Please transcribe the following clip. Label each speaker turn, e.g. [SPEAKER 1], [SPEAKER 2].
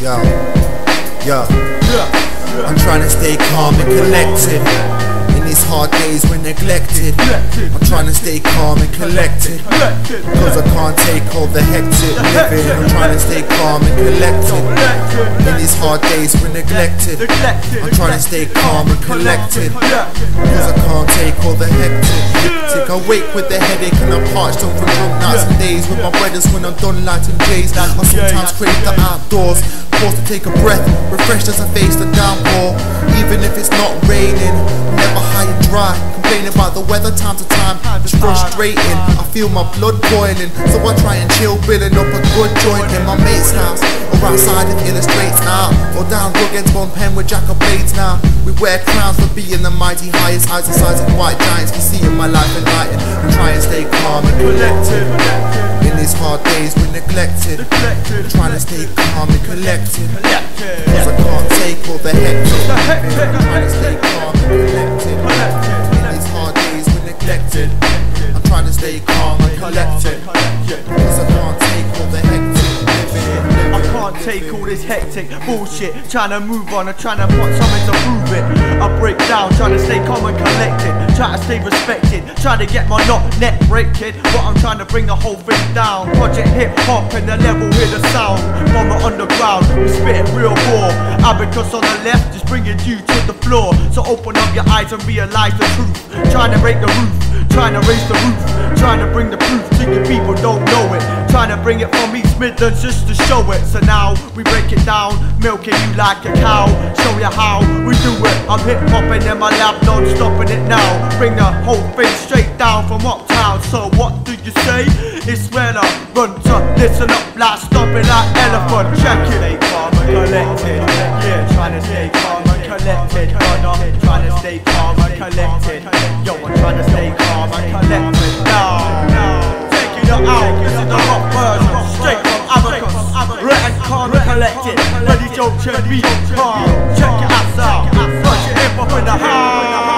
[SPEAKER 1] Yo, yo, I'm trying to stay calm and collected. These hard days we're neglected. I'm trying to stay calm and collected. Cause I can't take all the hectic living. I'm trying to stay calm and collected. In these hard days we're neglected. I'm trying to stay calm and collected. Hectic. I wake with a headache and I'm parched over drunk nights and days with my brothers when I'm done lighting J's. I sometimes crave the outdoors forced to take a breath, refreshed as I face the downpour. Even if it's not raining, never high and dry. Complaining about the weather time to time, it's frustrating. I feel my blood boiling, so I try and chill, building up a good joint in my mate's house. Or outside of illustrates now, or down against one pen with jack of blades now. We wear crowns for being the mighty highest eyes the size of white giants. We see in my life and light, and try and stay calm and collected. In these hard days, we're neglected. Trying to stay calm and collected collected. Cause I can't take all the hectic. I'm trying to stay calm and collected. Neglected. Trying to stay calm and collected. Cause I can't take all the hectic.
[SPEAKER 2] I can't take all this hectic bullshit. Trying to move on and trying to put something to prove it. I break down, trying to stay calm and collected. Trying to stay respected. Trying to get my not neck breaking. But I'm trying to bring the whole thing down. Project hip hop and the level hear the sound the underground. We spit it real raw. Abacus on the left is bringing you to the floor. So open up your eyes and realize the truth. Trying to break the roof. Trying to raise the roof. Trying to bring the proof to you people don't know it. Trying to bring it from East Midlands just to show it. So now we break it down, milking you like a cow. Show you how we do it. I'm hip hopping in my lab, non stopping it now. Bring the whole thing straight down from uptown. So what do you say? It's when I run to listen up like stomping like elephant. Check it. Stay calm and collected. Yeah, trying to stay calm and collected. Yo, trying to stay calm and collected. ready to check me. Check your out, out. Put your hand up in the house.